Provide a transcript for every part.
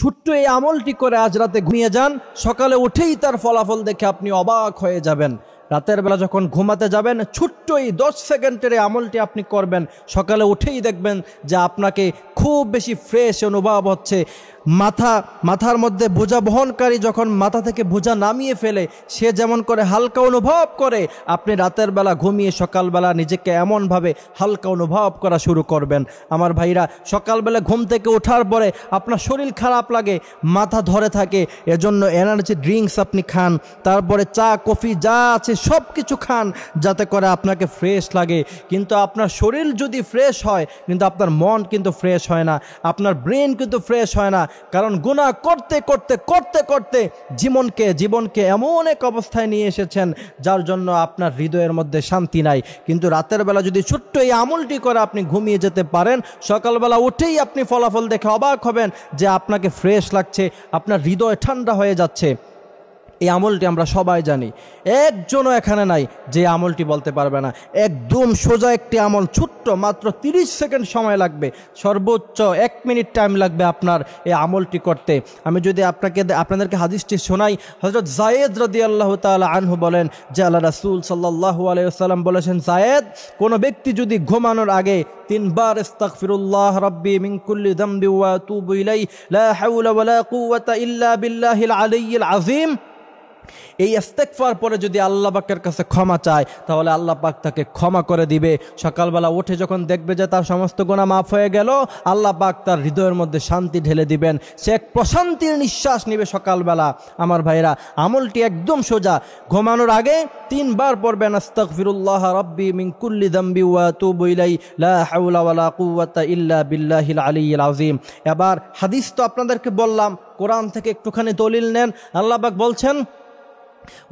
ছোট্ট এই আমলটি করে আজ রাতে ঘুমিয়ে যান। সকালে উঠেই তার ফলাফল দেখে আপনি অবাক হয়ে যাবেন। রাতের বেলা যখন ঘুমাতে যাবেন, ছোট্ট এই দশ সেকেন্ডের এই আমলটি আপনি করবেন। সকালে উঠেই দেখবেন যে আপনাকে খুব বেশি ফ্রেশ অনুভব হচ্ছে। মাথা, মাথার মধ্যে বোঝা বহনকারী যখন মাথা থেকে বোঝা নামিয়ে ফেলে, সে যেমন করে হালকা অনুভব করে, আপনি রাতের বেলা ঘুমিয়ে সকালবেলা নিজেকে এমনভাবে হালকা অনুভব করা শুরু করবেন। আমার ভাইরা, সকালবেলা ঘুম থেকে ওঠার পরে আপনার শরীর খারাপ লাগে, মাথা ধরে থাকে, এজন্য এনার্জি ড্রিঙ্কস আপনি খান, তারপরে চা, কফি যা আছে সব কিছু খান, যাতে করে আপনাকে ফ্রেশ লাগে। কিন্তু আপনার শরীর যদি ফ্রেশ হয়, কিন্তু আপনার মন কিন্তু ফ্রেশ হয় না, আপনার ব্রেন কিন্তু ফ্রেশ হয় না কারণ গুণা করতে করতে করতে করতে জীবনকে জীবনকে এমন এক অবস্থায় নিয়ে এসেছেন যার জন্য আপনার হৃদয়ের মধ্যে শান্তি নাই। কিন্তু রাতের বেলা যদি ছোট্ট এই আমলটি করে আপনি ঘুমিয়ে যেতে পারেন, সকালবেলা উঠেই আপনি ফলাফল দেখে অবাক হবেন যে আপনাকে ফ্রেশ লাগছে, আপনার হৃদয় ঠান্ডা হয়ে যাচ্ছে। এই আমলটি আমরা সবাই জানি। একজনও এখানে নাই যে আমলটি বলতে পারবে না। একদম সোজা একটি আমল, ছোট্ট, মাত্র 30 সেকেন্ড সময় লাগবে। সর্বোচ্চ এক মিনিট টাইম লাগবে আপনার এই আমলটি করতে। আমি যদি আপনাকে, আপনাদেরকে হাদিসটি শোনাই হজরত জায়েদ রদি আল্লাহ তালা আনহু বলেন যে আল্লাহ রাসুল সাল্লাহু আলাইসাল্লাম বলেছেন জায়েদ কোনো ব্যক্তি যদি ঘুমানোর আগে তিনবার ইস্তাগফিরুল্লাহ রব্বি মিন কুল্লি যামবি ওয়া আতুবু ইলাইহি, লা হাওলা ওয়ালা কুওয়াতা ইল্লা বিল্লাহিল আলিয়্যিল আযীম এই ইস্তেকফার পরে যদি আল্লাহ পাকের কাছে ক্ষমা চায়, তাহলে আল্লাহ পাক তাকে ক্ষমা করে দিবে। সকালবেলা উঠে যখন দেখবে যে তার সমস্ত গোনা মাফ হয়ে গেল, আল্লাহ পাক তার হৃদয়ের মধ্যে শান্তি ঢেলে দিবেন। সে এক প্রশান্তির নিঃশ্বাস নিবে সকালবেলা। আমার ভাইরা আমলটি একদম সোজা। ঘুমানোর আগে তিনবার পড়বেন আস্তক আস্তাগফিরুল্লাহ রব্বি কুল্লি দাম্বি ওয়া তুবু ইলাই লা ইল্লা বিল্লাহিল আলিয়্যিল আযীম। এবার হাদিস তো আপনাদেরকে বললাম, কোরআন থেকে একটুখানি দলিল নেন। আল্লাহ পাক বলছেন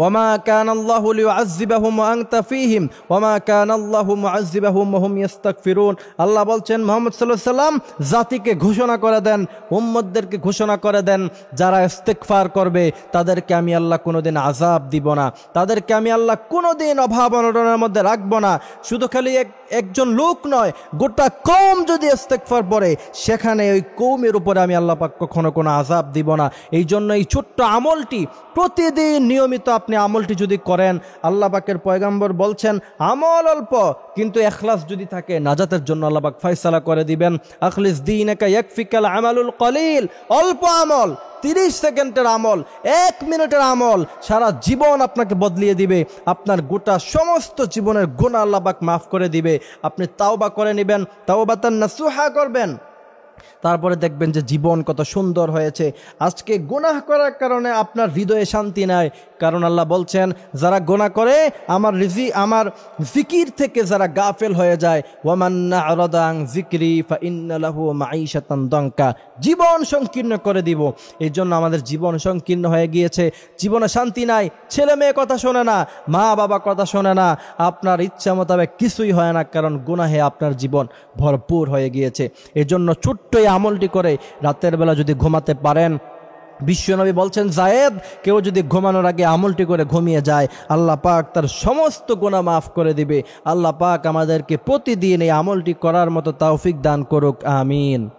ওমা কান আল্লাহ আজিবাহুম আংতা ফিহিম ওমা কান আল্লাহ আজিবাহুম মহম ইস্তাক ফিরুন আল্লাহ বলছেন মোহাম্মদ সাল্লাহ সাল্লাম জাতিকে ঘোষণা করে দেন উম্মদদেরকে ঘোষণা করে দেন, যারা ইস্তেকফার করবে, তাদেরকে আমি আল্লাহ কোনোদিন আজাব দিব না। তাদেরকে আমি আল্লাহ কোনোদিন অভাব অনটনের মধ্যে রাখব না। শুধু খালি এক, একজন লোক নয়, গোটা কম যদি ইস্তেকফার পড়ে, সেখানে ওই কৌমের উপরে আমি আল্লাহ পাক কখনো কোনো আজাব দিব না। এই জন্য এই ছোট্ট আমলটি প্রতিদিন নিয়মিত আপনি আমলটি যদি করেন, আল্লাহ পাকের পয়গাম্বর বলছেন, আমল অল্প, কিন্তু এখলাস যদি থাকে, নাজাতের জন্য আল্লাহ পাক ফয়সালা করে দিবেন। আখলিস দিন একা একফিকাল আমালুল কলিল, অল্প আমল, তিরিশ সেকেন্ডের আমল, এক মিনিটের আমল, সারা জীবন আপনাকে বদলিয়ে দিবে। আপনার গোটা সমস্ত জীবনের গুণা আল্লাহবাক মাফ করে দিবে। আপনি তাওবা করে নেবেন তাওবা তার নাসুহা করবেন। তারপরে দেখবেন যে জীবন কত সুন্দর হয়েছে। আজকে গুনাহ করার কারণে আপনার হৃদয়ে শান্তি নাই কারণ আল্লাহ বলছেন, যারা গোনা করে, আমার রিজি, আমার জিকির থেকে যারা গাফেল হয়ে যায় ওয়ামান্না আরদাং জিক্রি ফা ইন্নালাহু মাঈশাতান দঙ্কা। জীবন সংকীর্ণ করে দিব। এই জন্য আমাদের জীবন সংকীর্ণ হয়ে গিয়েছে। জীবনে শান্তি নাই, ছেলে মেয়ে কথা শোনে না, মা বাবা কথা শোনে না, আপনার ইচ্ছা মোতাবেক কিছুই হয় না, কারণ গুনাহে আপনার জীবন ভরপুর হয়ে গিয়েছে। এজন্য ছোট্ট এই আমলটি করে রাতের বেলা যদি ঘুমাতে পারেন বিশ্বনবী বলছেন, জায়েদ, কেউ যদি ঘুমানোর আগে আমলটি করে ঘুমিয়ে যায়, আল্লাহ পাক তার সমস্ত গোনা মাফ করে দিবে। আল্লাহ পাক আমাদেরকে প্রতিদিন এই আমলটি করার মতো তাওফিক দান করুক, আমিন।